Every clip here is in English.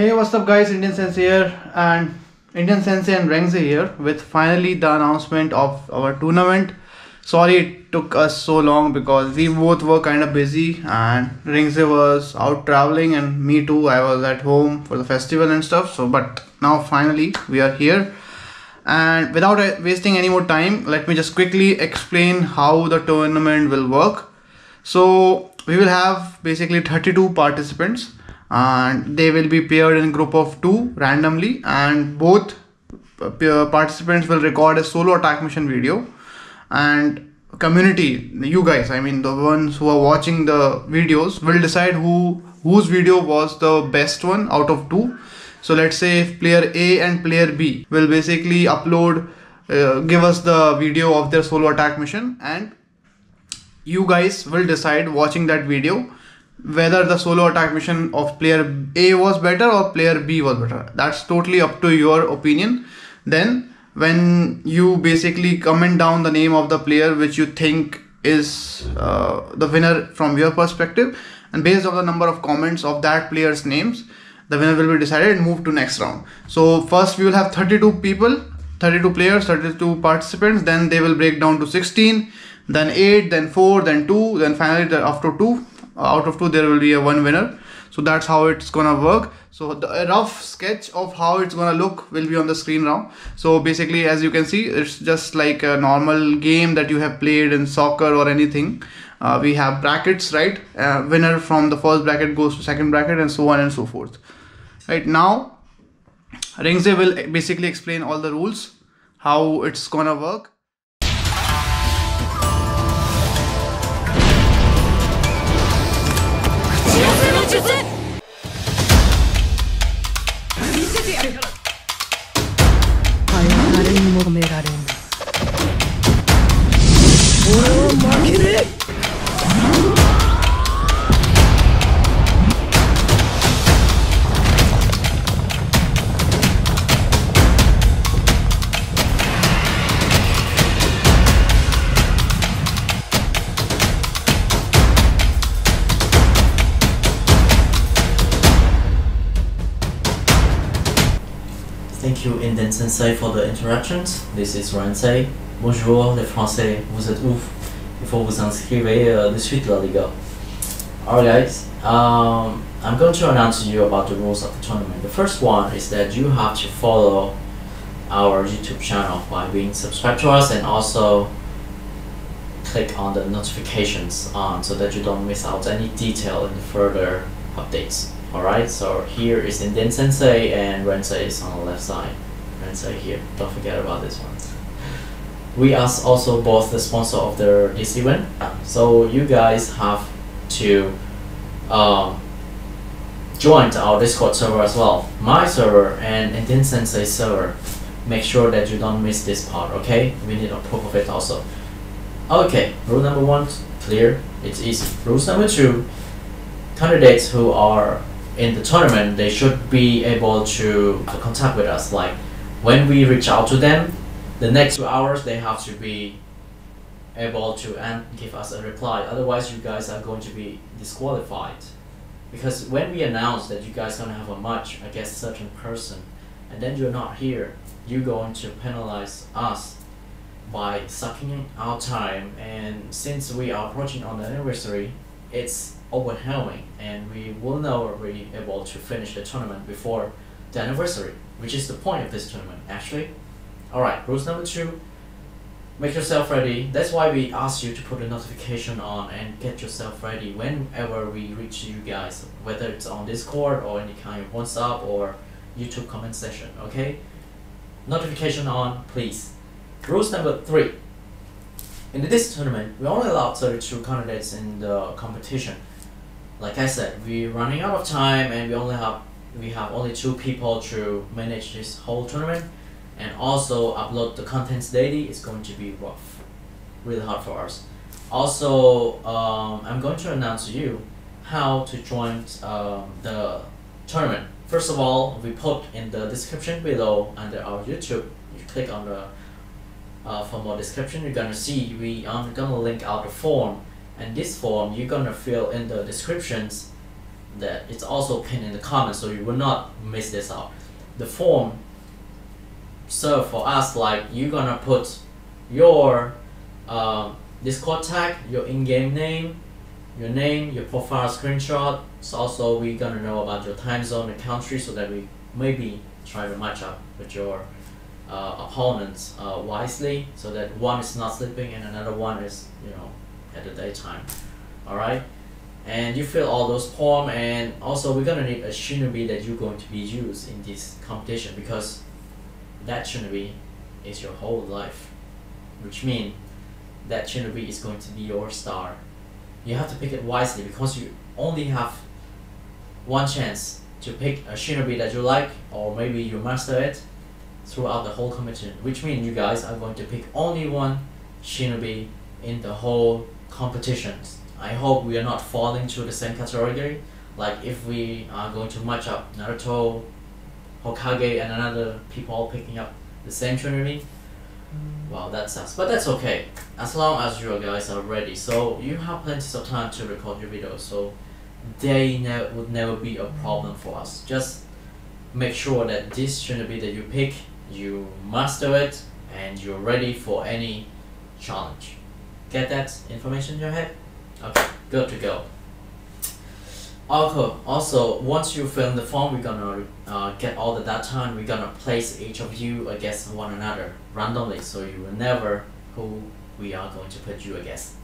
Hey, what's up, guys? Indian Sensei here, and Indian Sensei and Raingsey here with finally the announcement of our tournament. Sorry it took us so long because we both were kind of busy, and Raingsey was out traveling, and me too. I was at home for the festival and stuff. So, but now finally we are here, and without uh, wasting any more time, let me just quickly explain how the tournament will work. So, we will have basically 32 participants and they will be paired in group of two randomly. And both uh, participants will record a solo attack mission video. And community you guys i mean the ones who are watching the videos will decide who whose video was the best one out of two. So let's say if player a and player b will basically upload uh, give us the video of their solo attack mission. And you guys will decide watching that video whether the solo attack mission of player A was better or player B was better. That's totally up to your opinion. Then, when you basically comment down the name of the player which you think is uh, the winner from your perspective, and based on the number of comments of that player's names, the winner will be decided and move to next round. So first we will have 32 people, 32 players, 32 participants. Then they will break down to 16, then 8, then 4, then 2, then finally after 2 out of two there will be a one winner. So that's how it's gonna work. So the rough sketch of how it's gonna look will be on the screen now. So basically as you can see it's just like a normal game that you have played in soccer or anything. Uh, we have brackets right? Uh, winner from the first bracket goes to second bracket and so on and so forth. Right now Raingsey will basically explain all the rules how it's gonna work められ Sensei for the interactions. This is Raingsey. Bonjour les Français, vous êtes ouf. Il faut vous inscrire euh, de suite la Liga. Alright guys, um, I'm going to announce to you about the rules of the tournament. The first one is that you have to follow our YouTube channel by being subscribed to us and also click on the notifications on so that you don't miss out any detail in the further updates. Alright, so here is Indian Sensei and Raingsey is on the left side. Raingsey here, don't forget about this one. We are also both the sponsor of the this event, so you guys have to um, join our Discord server as well. My server and Indian Sensei server. Make sure that you don't miss this part, okay? We need a proof of it also. Okay, rule number one, clear, it's easy. Rule number two, candidates who are in the tournament, they should be able to contact with us. Like when we reach out to them, the next two hours they have to be able to and give us a reply. Otherwise, you guys are going to be disqualified. Because when we announce that you guys gonna have a match against a certain person, and then you're not here, you're going to penalize us by sucking our time. And since we are approaching on the anniversary, it's overwhelming, and we will never be able to finish the tournament before the anniversary, which is the point of this tournament, actually. Alright, rules number two make yourself ready. That's why we ask you to put a notification on and get yourself ready whenever we reach you guys, whether it's on Discord or any kind of WhatsApp or YouTube comment section, okay? Notification on, please. Rules number three. In this tournament, we only allow 32 candidates in the competition. Like I said, we're running out of time and we only have we have only two people to manage this whole tournament and also upload the contents daily is going to be rough really hard for us. Also um, i'm going to announce to you how to join um, the tournament. First of all we put in the description below under our youtube. You click on the uh, for more description you're gonna see we are gonna link out the form. And this form you're gonna fill in the descriptions that it's also pinned in the comments so you will not miss this out. The form serve for us like you're gonna put your um, discord tag your in-game name your name your profile screenshot. So also we're gonna know about your time zone and country so that we maybe try to match up with your uh, opponents uh, wisely so that one is not sleeping and another one is you know at the daytime. All right and you fill all those form and also we're gonna need a shinobi that you're going to be used in this competition because that shinobi is your whole life. Which means that shinobi is going to be your star. You have to pick it wisely because you only have one chance to pick a shinobi that you like or maybe you master it throughout the whole competition. Which means you guys are going to pick only one shinobi in the whole competitions i hope we are not falling to the same category like if we are going to match up naruto hokage and another people picking up the same shinobi Wow, that sucks. But that's okay. As long as you guys are ready. So you have plenty of time to record your videos. So they ne- would never be a problem for us. Just make sure that this shinobi that you pick, you master it, and you're ready for any challenge. Get that information in your head? Okay, good to go. Okay, also, once you fill in the form, we're gonna uh, get all the data and we're gonna place each of you against one another randomly so you will never who we are going to put you against.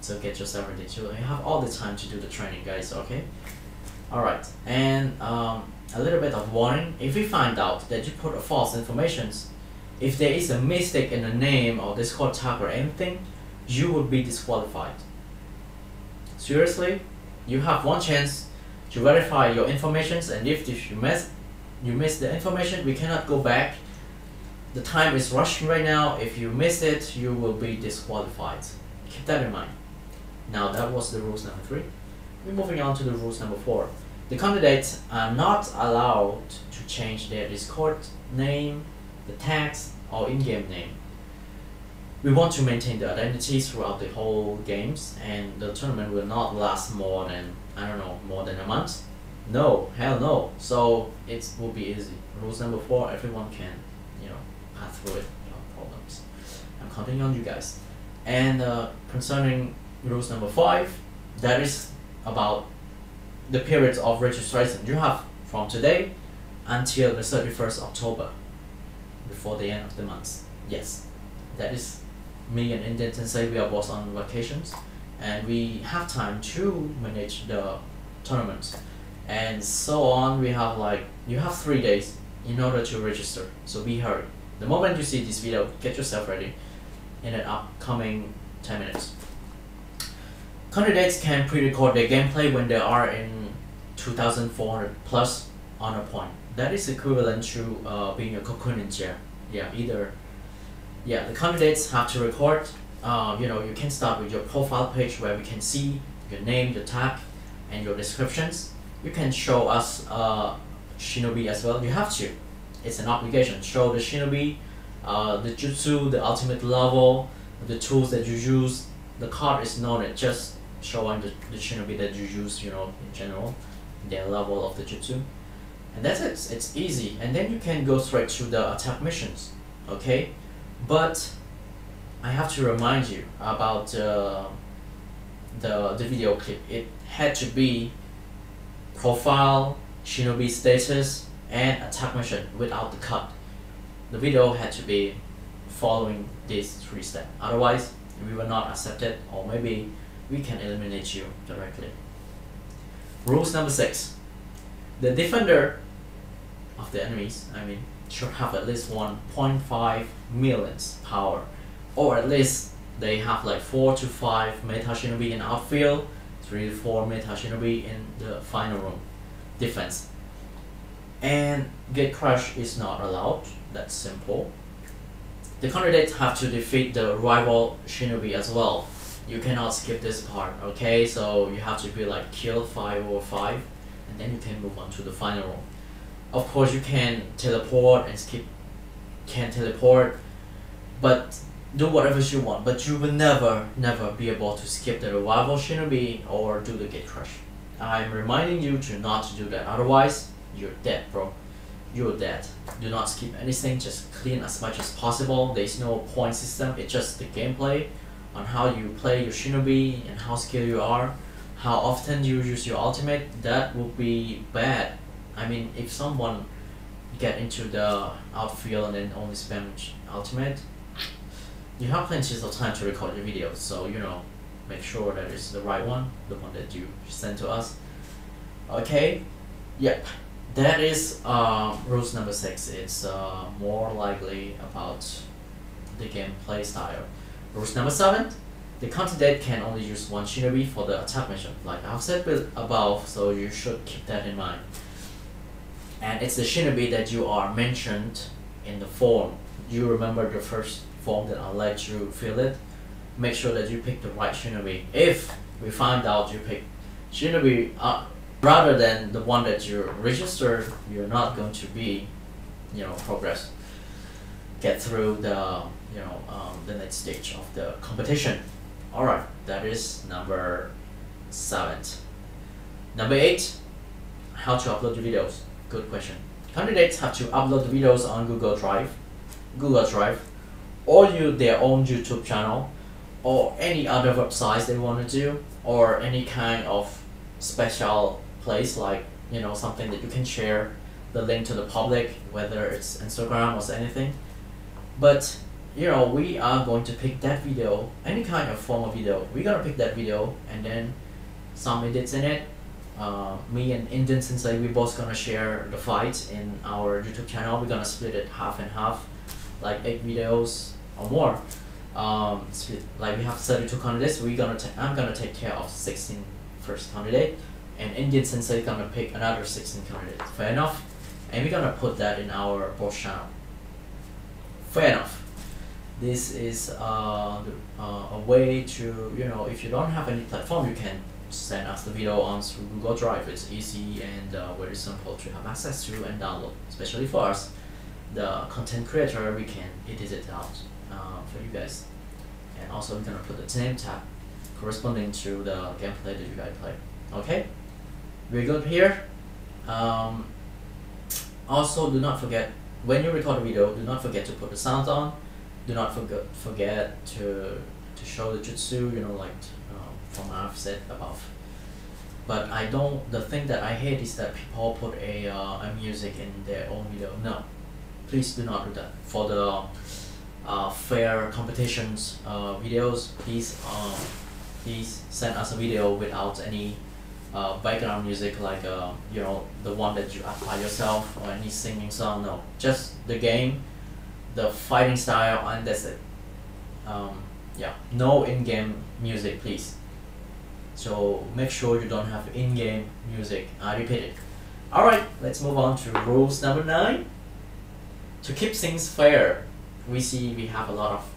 So get yourself ready to you have all the time to do the training guys, okay? Alright, and um, a little bit of warning, if we find out that you put false information, if there is a mistake in the name or Discord tag or anything, you will be disqualified. Seriously, you have one chance to verify your informations and if, if you miss you miss the information we cannot go back. The time is rushing right now. If you miss it you will be disqualified. Keep that in mind. Now that was the rules number three. We're moving on to the rules number four. The candidates are not allowed to change their discord name the tags or in-game name we want to maintain the identity throughout the whole games and the tournament will not last more than I don't know more than a month? No hell no. So it will be easy. Rules number four everyone can you know pass through it no problems. I'm counting on you guys. And uh, concerning rules number five that is about the period of registration. You have from today until the 31st October before the end of the month. Yes that is me and Indian Sensei, we are both on vacations, and we have time to manage the tournaments, and so on. We have like you have three days in order to register, so be hurry. The moment you see this video, get yourself ready in an upcoming ten minutes. Candidates can pre-record their gameplay when they are in 2,400 plus honor point. That is equivalent to uh, being a cocoon ninja. Yeah, either yeah, the candidates have to record. Uh, you know, you can start with your profile page where we can see your name, your tag, and your descriptions. You can show us uh, Shinobi as well. You have to. It's an obligation. Show the Shinobi, uh, the jutsu, the ultimate level, the tools that you use. The card is not just showing the, the Shinobi that you use, you know, in general, their level of the jutsu. And that's it. It's easy. And then you can go straight to the attack missions. Okay? But I have to remind you about uh, the the video clip. It had to be profile, shinobi status, and attack mission without the cut. The video had to be following these three steps. Otherwise, we will not accept it, or maybe we can eliminate you directly. Rules number six: the defender of the enemies, I mean, should have at least 1.5 millions power or at least they have like 4 to 5 meta shinobi in outfield 3 to 4 meta shinobi in the final room defense and gate crush is not allowed. That's simple. The candidates have to defeat the rival shinobi as well. You cannot skip this part, okay? So you have to be like kill five or five, and then you can move on to the final room. Of course, you can teleport and skip. Can teleport, but do whatever you want. But you will never, never be able to skip the revival shinobi or do the gate crush. I'm reminding you to not do that. Otherwise, you're dead, bro. You're dead. Do not skip anything. Just clean as much as possible. There's no point system. It's just the gameplay on how you play your shinobi and how skilled you are. How often you use your ultimate. That will be bad. I mean, if someone get into the outfield and then only spam ultimate, you have plenty of time to record your video. So you know, make sure that it's the right one, the one that you send to us. Okay, yep. That is uh, rules number six. It's uh, more likely about the gameplay style. Rules number seven. The candidate can only use one shinobi for the attack mission, like I've said above, so you should keep that in mind. And it's the shinobi that you are mentioned in the form. You remember the first form that I'll let you fill it? Make sure that you pick the right shinobi. If we find out you pick shinobi uh, rather than the one that you registered, you're not going to be, you know, progress, get through the, you know, um, the next stage of the competition. All right, that is number seven. Number eight, how to upload your videos. Good question. Candidates have to upload videos on Google Drive, Google Drive, or use their own YouTube channel, or any other websites they want to do, or any kind of special place like you know something that you can share the link to the public, whether it's Instagram or anything. But you know, we are going to pick that video, any kind of form of video. We're gonna pick that video and then some edits in it. Uh, me and Indian Sensei, we both gonna share the fight in our YouTube channel. We're gonna split it half and half, like eight videos or more. Um, split, like we have 32 candidates. We're gonna I'm gonna take care of 16 first candidate, and Indian Sensei gonna pick another 16 candidates. Fair enough. And we're gonna put that in our both channel. Fair enough this is uh, uh, a way to you know if you don't have any platform you can send us the video on through Google Drive. It's easy and uh, very simple to have access to and download especially for us the content creator we can edit it out uh, for you guys. And also we're gonna put the name tab corresponding to the gameplay that you guys play. Okay? We're good here. Um, also do not forget when you record a video do not forget to put the sound on. Do not forget forget to to show the jutsu you know like from what I've said above. But I don't the thing that I hate is that people put a, uh, a music in their own video. No. Please do not do that. For the uh, fair competitions uh, videos please um, please send us a video without any uh, background music like uh, you know the one that you apply yourself or any singing song. No. Just the game the fighting style and that's it. Um, yeah. No in-game music please so make sure you don't have in-game music. I repeat it. Alright let's move on to rules number nine. To keep things fair we see we have a lot of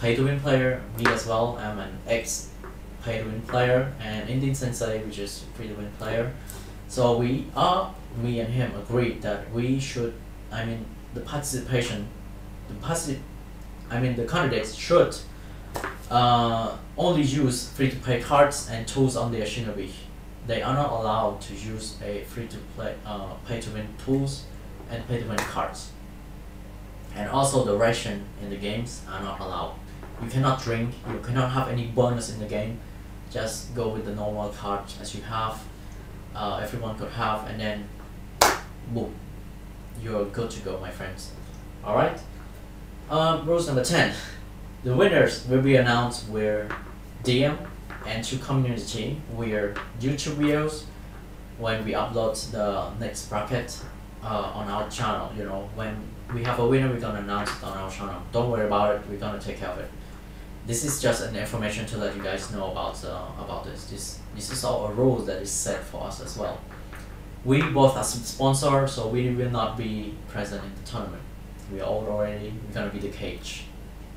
pay to win player. Me as well I'm an ex pay to win player and Indian Sensei which is free to win player. So we are me and him agreed that we should I mean the participation the passive, I mean the candidates should uh, only use free-to-play cards and tools on their shinobi. They are not allowed to use a free-to-play, uh, pay-to-win tools and pay-to-win cards. And also the ration in the games are not allowed. You cannot drink, you cannot have any bonus in the game. Just go with the normal cards as you have. Uh, everyone could have and then boom, you're good to go my friends. Alright? Um, rules number 10. The winners will be announced where DM and to community where YouTube videos when we upload the next bracket uh, on our channel. You know, when we have a winner, we're gonna announce it on our channel. Don't worry about it. We're gonna take care of it. This is just an information to let you guys know about uh, about this. This this is all a rule that is set for us as well. we both are sponsor, so we will not be present in the tournament. We are already we're gonna be the cage,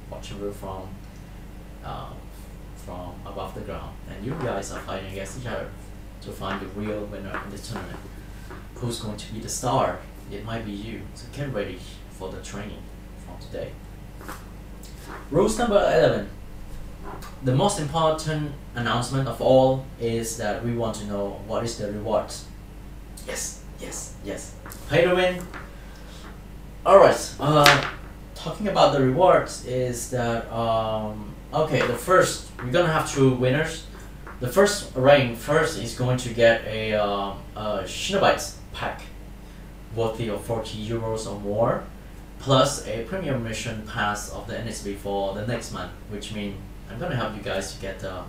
watching you from uh, from above the ground, and you guys are fighting against each other to find the real winner in this tournament. Who's going to be the star? It might be you. So get ready for the training from today. Rules number eleven. The most important announcement of all is that we want to know what is the reward. Yes, yes, yes. Pay to win. Alright, uh, talking about the rewards is that, um, okay, the first, we're gonna have two winners. The first rank first is going to get a, um, a Shinobites pack worthy of 40 euros or more, plus a premium mission pass of the NxB for the next month, which means I'm gonna help you guys to get the,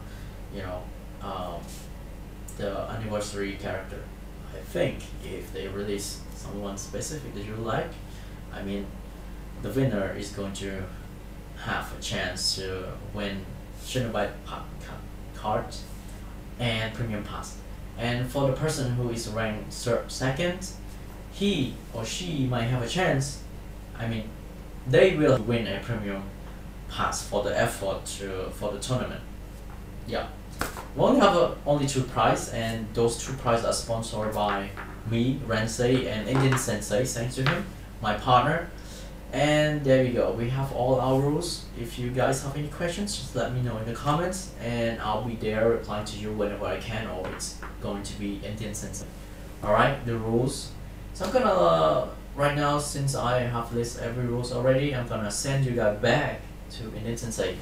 you know, um, the anniversary character. I think if they release someone specific that you like, I mean, the winner is going to have a chance to win Shinobi pa- ca- cards and premium pass. And for the person who is ranked ser- second, he or she might have a chance. I mean, they will win a premium pass for the effort to for the tournament. Yeah, we only have a, only two prize, and those two prizes are sponsored by me, Raingsey, and Indian Sensei. Thanks to him, my partner. And there we go. We have all our rules. If you guys have any questions, just let me know in the comments, and I'll be there replying to you whenever I can. Or it's going to be Indian Sensei. All right, the rules. So I'm gonna uh, right now, since I have list every rules already, I'm gonna send you guys back to Indian Sensei.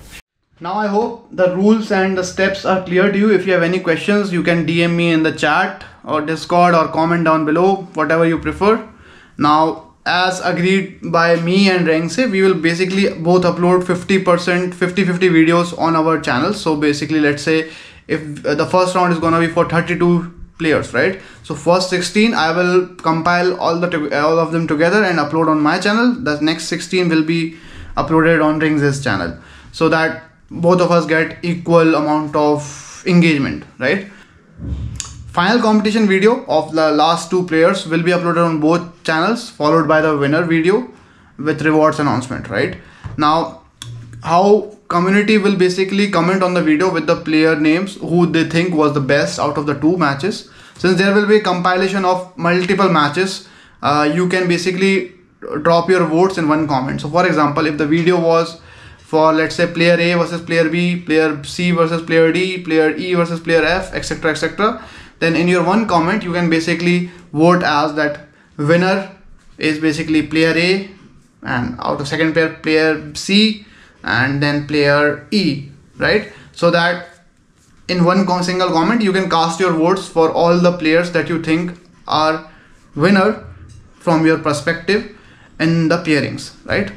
Now I hope the rules and the steps are clear to you. If you have any questions, you can DM me in the chat or Discord or comment down below, whatever you prefer. Now, as agreed by me and Raingsey, we will basically both upload 50%, 50-50 videos on our channel. So basically, let's say if the first round is gonna be for 32 players, right? So first 16, I will compile all the all of them together and upload on my channel. The next 16 will be uploaded on Rings' channel, so that both of us get equal amount of engagement, right? Final competition video of the last two players will be uploaded on both channels, followed by the winner video with rewards announcement, right? Now, how community will basically comment on the video with the player names who they think was the best out of the two matches. Since there will be a compilation of multiple matches, uh, you can basically drop your votes in one comment. So, for example, if the video was for let's say player A versus player B, player C versus player D, player E versus player F, etc. etc. Then in your one comment you can basically vote as that winner is basically player A and out of second pair player C and then player E, right? So that in one single comment you can cast your votes for all the players that you think are winner from your perspective in the pairings, right?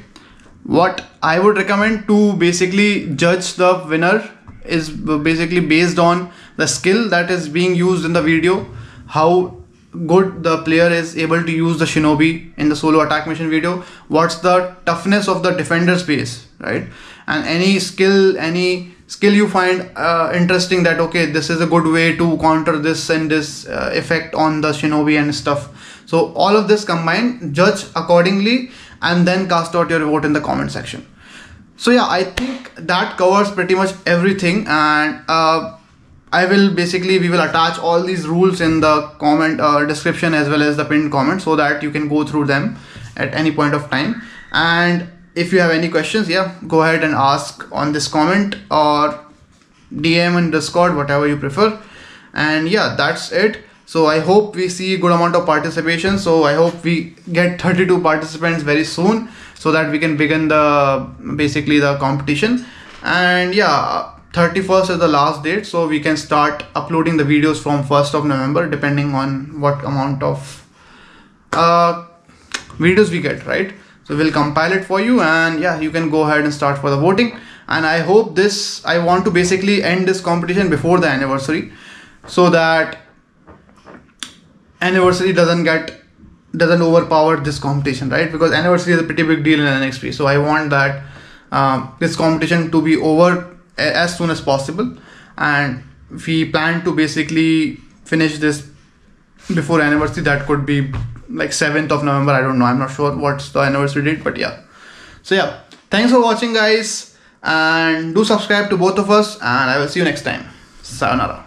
what I would recommend to basically judge the winner is basically based on the skill that is being used in the video, how good the player is able to use the shinobi in the solo attack mission video, what's the toughness of the defender space, right? And any skill, any skill you find uh, interesting that okay, this is a good way to counter this and this uh, effect on the shinobi and stuff. So all of this combined, judge accordingly and then cast out your vote in the comment section so yeah i think that covers pretty much everything and uh, i will basically we will attach all these rules in the comment uh, description as well as the pinned comment so that you can go through them at any point of time. And if you have any questions yeah go ahead and ask on this comment or dm in discord whatever you prefer. And yeah that's it. So i hope we see a good amount of participation. So i hope we get 32 participants very soon so that we can begin the basically the competition. And yeah 31st is the last date so we can start uploading the videos from 1st of november depending on what amount of uh, videos we get right? So we'll compile it for you and yeah you can go ahead and start for the voting. And i hope this i want to basically end this competition before the anniversary so that anniversary doesn't get doesn't overpower this competition right? Because anniversary is a pretty big deal in nxb so i want that um, this competition to be over as soon as possible. And we plan to basically finish this before anniversary. That could be like 7th of november. I don't know. I'm not sure what's the anniversary date but yeah. So yeah. Thanks for watching guys. And do subscribe to both of us. And i will see you next time. Sayonara